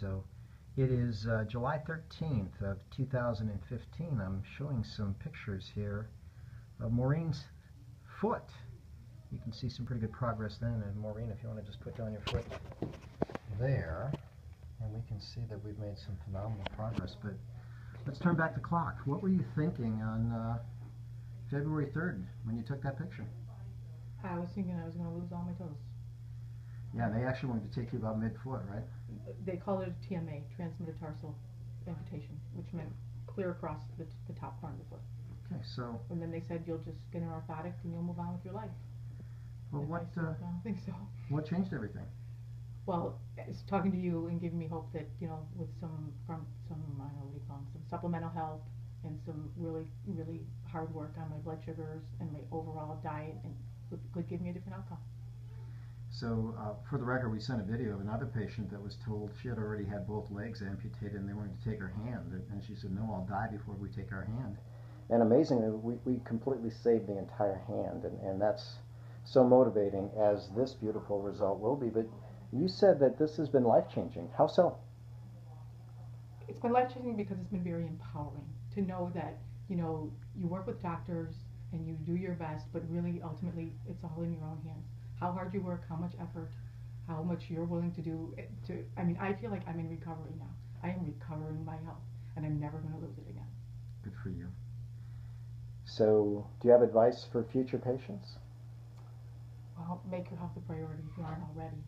So it is uh, July 13th of 2015. I'm showing some pictures here of Maureen's foot. You can see some pretty good progress then. And Maureen, if you want to just put down your foot there, and we can see that we've made some phenomenal progress. But let's turn back the clock. What were you thinking on uh, February 3rd when you took that picture? I was thinking I was going to lose all my toes. Yeah, they actually wanted to take you about mid-foot, right? They called it a TMA, transmetatarsal amputation, which meant clear across the, the top part of the foot. Okay, so And then they said you'll just get an orthotic and you'll move on with your life. well, And I what said, uh, I don't think so. what changed everything? Well, it's talking to you and giving me hope that you know, with some from some I don't know what do you call them, some supplemental help and some really really hard work on my blood sugars and my overall diet, and could, could give me a different outcome. So, uh, for the record, we sent a video of another patient that was told she had already had both legs amputated and they wanted to take her hand. And- And she said, No, I'll die before we take our hand. And amazingly, we, we completely saved the entire hand. And, and that's so motivating, as this beautiful result will be. But you said that this has been life changing. How so? It's been life changing because it's been very empowering to know that you know you work with doctors and you do your best, but really ultimately it's all in your own hands. How hard you work, how much effort, how much you're willing to do. Eh, to I mean, I feel like I'm in recovery now. I am recovering my health, and I'm never going to lose it again. Good for you. So, do you have advice for future patients? Well, make your health a priority if you aren't already.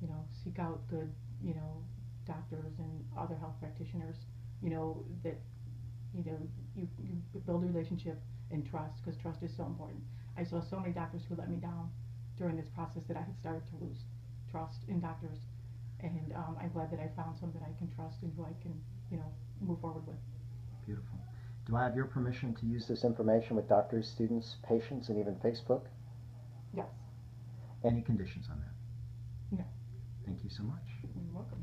You know, seek out good, you know, doctors and other health practitioners. You know that, you know, you, you build a relationship and trust because trust is so important. I saw so many doctors who let me down during this process that I had started to lose trust in doctors, and um, I'm glad that I found some that I can trust and who I can, you know, move forward with. Beautiful. Do I have your permission to use this information with doctors, students, patients, and even Facebook? Yes, Any conditions on that? No. Thank you so much. you're welcome.